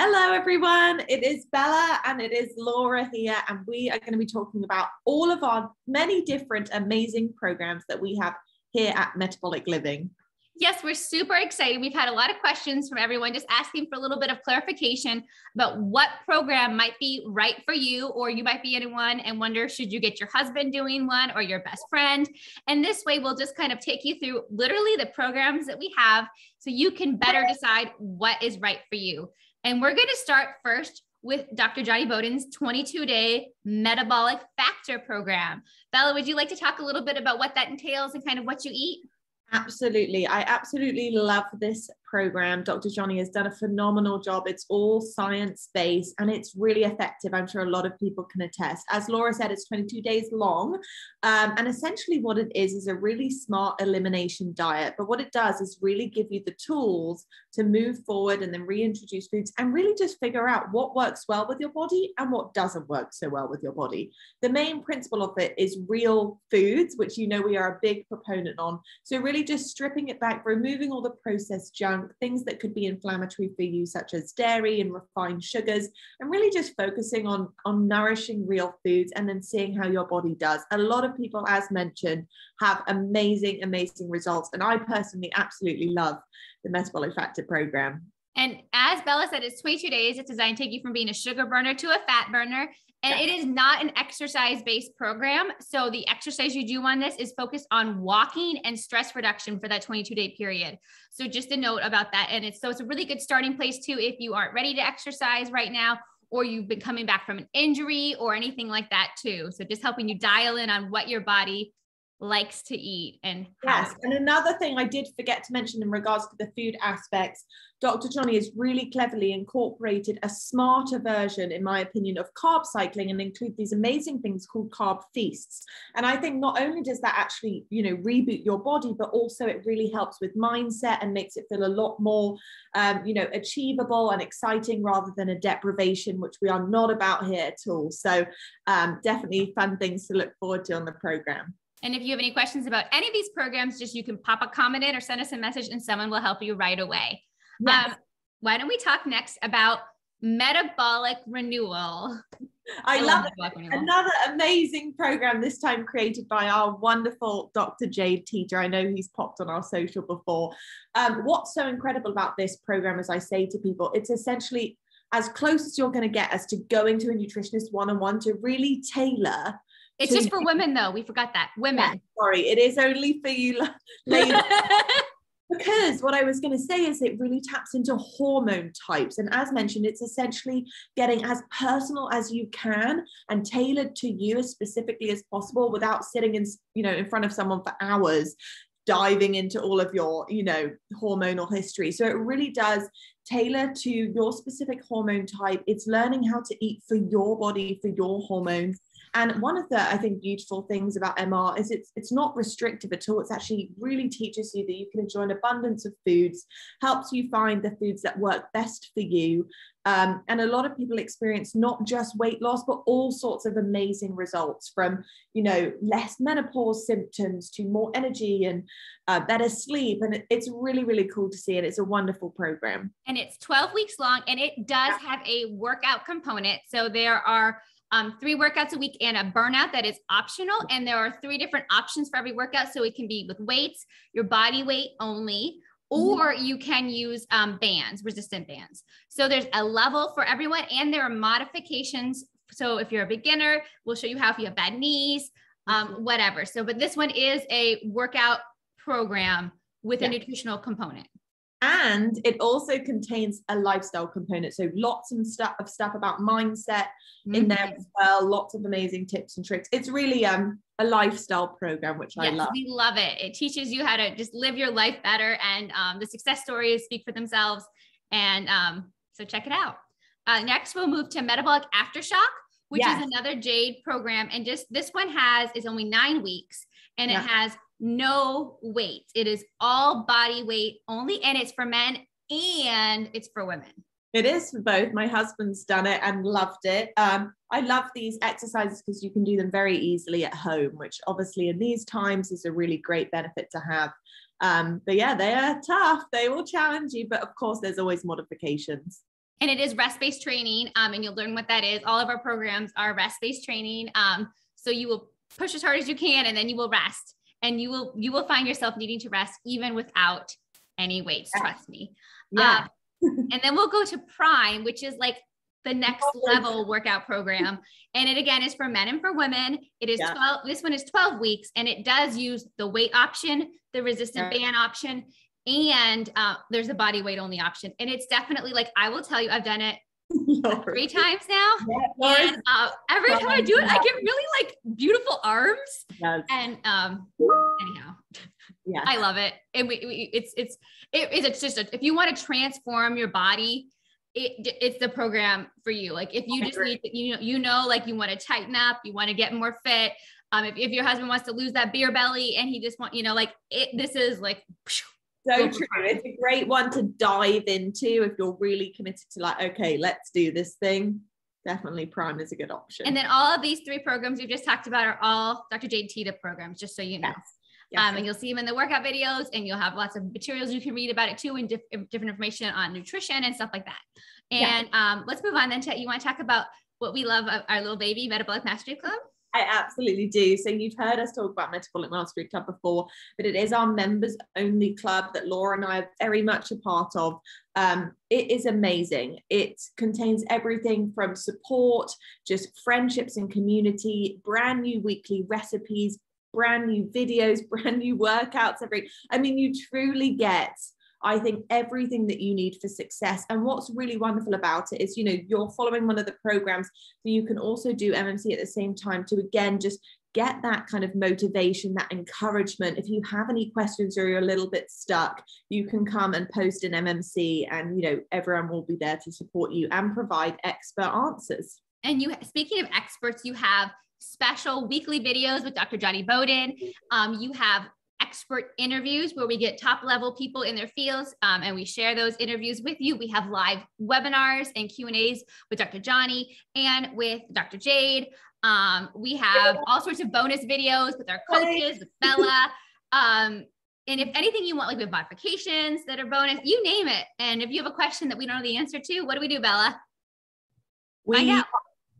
Hello, everyone. It is Bella and it is Lora here, and we are going to be talking about all of our many different amazing programs that we have here at Metabolic Living. Yes, we're super excited. We've had a lot of questions from everyone just asking for a little bit of clarification about what program might be right for you, or you might be anyone and wonder should you get your husband doing one or your best friend? And this way, we'll just kind of take you through literally the programs that we have so you can better decide what is right for you. And we're going to start first with Dr. Jonny Bowden's 22 day metabolic factor program. Bella, would you like to talk a little bit about what that entails and kind of what you eat? Absolutely. I absolutely love this program. Dr. Jonny has done a phenomenal job. It's all science based and it's really effective. I'm sure a lot of people can attest. As Lora said, it's 22 days long. Um, and essentially, what it is is a really smart elimination diet. But what it does is really give you the tools to move forward and then reintroduce foods and really just figure out what works well with your body and what doesn't work so well with your body. The main principle of it is real foods, which you know we are a big proponent on. So, really just stripping it back, removing all the processed junk junk, things that could be inflammatory for you, such as dairy and refined sugars, and really just focusing on, on nourishing real foods and then seeing how your body does. A lot of people, as mentioned, have amazing, amazing results. And I personally absolutely love the Metabolic Factor program. And as Bella said, it's 22 days. It's designed to take you from being a sugar burner to a fat burner. And it is not an exercise based program. So the exercise you do on this is focused on walking and stress reduction for that 22 day period. So just a note about that. And it's so it's a really good starting place too if you aren't ready to exercise right now or you've been coming back from an injury or anything like that too. So just helping you dial in on what your body likes to eat and yes and another thing i did forget to mention in regards to the food aspects dr jonny has really cleverly incorporated a smarter version in my opinion of carb cycling and include these amazing things called carb feasts. And i think not only does that actually you know reboot your body but also it really helps with mindset and makes it feel a lot more um, you know achievable and exciting rather than a deprivation which we are not about here at all. So um, definitely fun things to look forward to on the program and if you have any questions about any of these programs, just you can pop a comment in or send us a message and someone will help you right away. Yes. Um, why don't we talk next about metabolic renewal? I, I love, love it. Another amazing program, this time created by our wonderful Dr. Jade Teta. I know he's popped on our social before. Um, what's so incredible about this program, as I say to people, it's essentially as close as you're going to get as to going to a nutritionist one on one to really tailor it's just for women, though. We forgot that. Women. Yeah, sorry, it is only for you ladies. because what I was going to say is it really taps into hormone types. And as mentioned, it's essentially getting as personal as you can and tailored to you as specifically as possible without sitting in, you know, in front of someone for hours diving into all of your, you know, hormonal history. So it really does tailor to your specific hormone type. It's learning how to eat for your body, for your hormones, and one of the, I think, beautiful things about MR is it's it's not restrictive at all. It's actually really teaches you that you can enjoy an abundance of foods, helps you find the foods that work best for you. Um, and a lot of people experience not just weight loss, but all sorts of amazing results from, you know, less menopause symptoms to more energy and uh, better sleep. And it's really, really cool to see And It's a wonderful program. And it's 12 weeks long and it does have a workout component. So there are um, three workouts a week and a burnout that is optional. And there are three different options for every workout. So it can be with weights, your body weight only, mm-hmm. or you can use um, bands, resistant bands. So there's a level for everyone, and there are modifications. So if you're a beginner, we'll show you how if you have bad knees, um, mm-hmm. whatever. So, but this one is a workout program with yeah. a nutritional component and it also contains a lifestyle component. So lots of stuff of stuff about mindset mm-hmm. in there as well lots of amazing tips and tricks. It's really um a lifestyle program which yes, i love. we love it. It teaches you how to just live your life better and um, the success stories speak for themselves. And um, so check it out. Uh, next we'll move to metabolic aftershock which yes. is another jade program. And just this one has is only nine weeks and yeah. it has no weight. It is all body weight only, and it's for men and it's for women. It is for both. My husband's done it and loved it. Um, I love these exercises because you can do them very easily at home, which obviously in these times is a really great benefit to have. Um, but yeah, they are tough. They will challenge you, but of course, there's always modifications. and it is rest-based training um, and you'll learn what that is all of our programs are rest-based training um, so you will push as hard as you can and then you will rest and you will you will find yourself needing to rest even without any weights trust me. Yeah. Um, and then we'll go to prime which is like the next level workout program. And it again is for men and for women. It is yeah. 12 this one is 12 weeks and it does use the weight option the resistant band option and uh, there's a body weight only option. And it's definitely like i will tell you i've done it three times now? Yeah, and uh, every time i do it i get really like beautiful arms. Yes. and um anyhow yeah i love it. And we, we it's it's it, it's just a, if you want to transform your body it, it's the program for you. Like if you just need to, you know you know like you want to tighten up you want to get more fit. Um if, if your husband wants to lose that beer belly and he just want you know like it this is like so true. It's a great one to dive into if you're really committed to like, okay, let's do this thing. Definitely Prime is a good option. And then all of these three programs we've just talked about are all Dr. Jade Teta programs, just so you know. Yes. Yes. Um, and you'll see them in the workout videos and you'll have lots of materials you can read about it too and diff- different information on nutrition and stuff like that. And yeah. um, let's move on then to, you want to talk about what we love our little baby metabolic mastery club? I absolutely do. So you've heard us talk about Metabolic Mastery Club before, but it is our members only club that Lora and I are very much a part of. Um, it is amazing. It contains everything from support, just friendships and community, brand new weekly recipes, brand new videos, brand new workouts every. I mean, you truly get I think everything that you need for success. And what's really wonderful about it is, you know, you're following one of the programs, but you can also do MMC at the same time to again just get that kind of motivation, that encouragement. If you have any questions or you're a little bit stuck, you can come and post an MMC and, you know, everyone will be there to support you and provide expert answers. And you, speaking of experts, you have special weekly videos with Dr. Jonny Bowden. Um, you have expert interviews where we get top level people in their fields um, and we share those interviews with you. We have live webinars and Q and A's with Dr. jonny and with Dr. Jade. Um, we have all sorts of bonus videos with our coaches, with Bella. Um, and if anything you want, like with modifications that are bonus, you name it. And if you have a question that we don't know the answer to, what do we do, Bella? We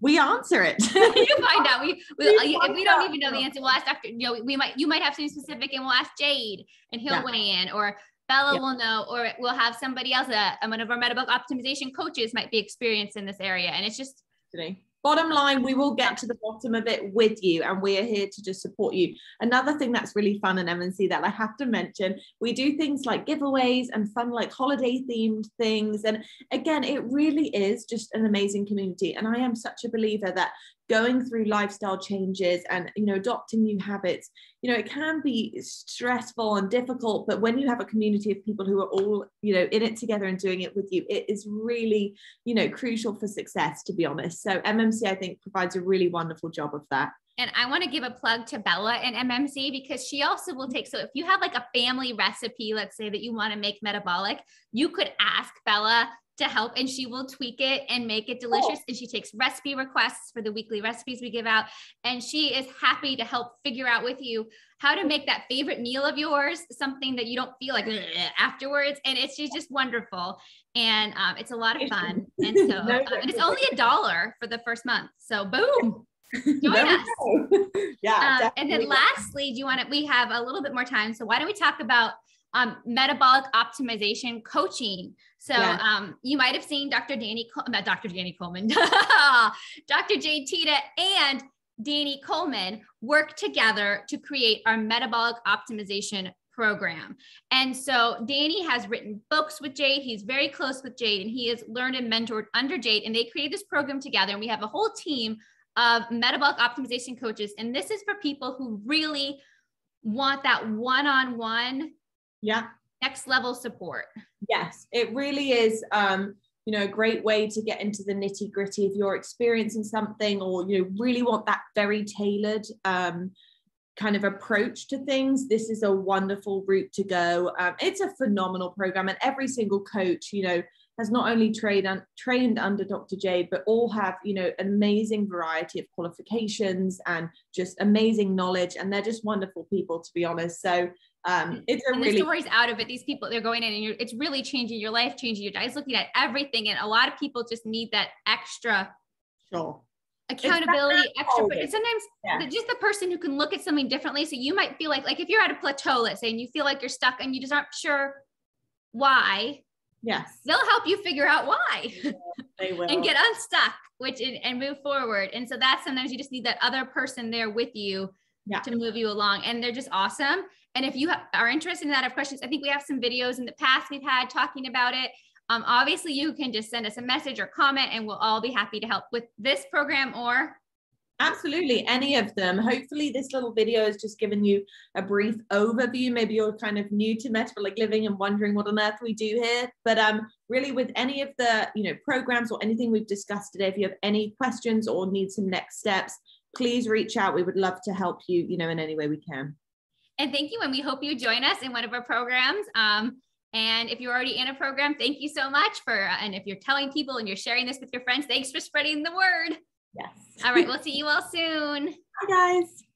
we answer it. you find out. We, we, we if we don't even know the answer, we'll ask Dr. You know, we might you might have something specific, and we'll ask Jade, and he'll yeah. weigh in, or Bella yeah. will know, or we'll have somebody else. Uh, one of our metabolic optimization coaches might be experienced in this area, and it's just today bottom line we will get to the bottom of it with you and we are here to just support you. Another thing that's really fun in mmc that i have to mention we do things like giveaways and fun like holiday themed things. And again it really is just an amazing community. And i am such a believer that going through lifestyle changes and you know adopting new habits you know it can be stressful and difficult but when you have a community of people who are all you know in it together and doing it with you it is really you know crucial for success to be honest so mmc i think provides a really wonderful job of that and I want to give a plug to Bella and MMC because she also will take. So if you have like a family recipe, let's say that you want to make metabolic, you could ask Bella to help and she will tweak it and make it delicious. Oh. And she takes recipe requests for the weekly recipes we give out. And she is happy to help figure out with you how to make that favorite meal of yours something that you don't feel like afterwards. And it's she's just wonderful. And um, it's a lot of fun. And so um, and it's only a dollar for the first month. So boom. Join us. yeah. Um, and then lastly, do you want to, we have a little bit more time. So why don't we talk about um, metabolic optimization coaching. So yeah. um, you might have seen Dr. Danny, Col- not Dr. Danny Coleman, Dr. Jade Teta and Danny Coleman work together to create our metabolic optimization program. And so Danny has written books with Jade. He's very close with Jade and he has learned and mentored under Jade. And they created this program together. And we have a whole team of metabolic optimization coaches. And this is for people who really want that one on one yeah next level support yes it really is um you know a great way to get into the nitty gritty if you're experiencing something or you know really want that very tailored um kind of approach to things this is a wonderful route to go um, it's a phenomenal program and every single coach you know has not only trained un- trained under Dr. Jade, but all have you know an amazing variety of qualifications and just amazing knowledge, and they're just wonderful people to be honest. So um, it's a and really the stories out of it. These people, they're going in and you're, it's really changing your life, changing your diet, looking at everything. And a lot of people just need that extra sure accountability, extra, but it's sometimes Yeah. the, just the person who can look at something differently. So you might feel like, like if you're at a plateau, let's say, and you feel like you're stuck and you just aren't sure why, yes they'll help you figure out why they will and get unstuck, which and, and move forward. And so that's sometimes you just need that other person there with you Yeah. to move you along. And they're just awesome. And if you are interested in that, have questions, I think we have some videos in the past we've had talking about it. Um, obviously, you can just send us a message or comment, and we'll all be happy to help with this program or Absolutely, any of them. Hopefully, this little video has just given you a brief overview. Maybe you're kind of new to metabolic living and wondering what on earth we do here. But um, really, with any of the you know programs or anything we've discussed today, if you have any questions or need some next steps, please reach out. We would love to help you, you know, in any way we can. And thank you. And we hope you join us in one of our programs. Um, and if you're already in a program, thank you so much for, and if you're telling people and you're sharing this with your friends, thanks for spreading the word. Yes. All right. We'll see you all soon. Bye, guys.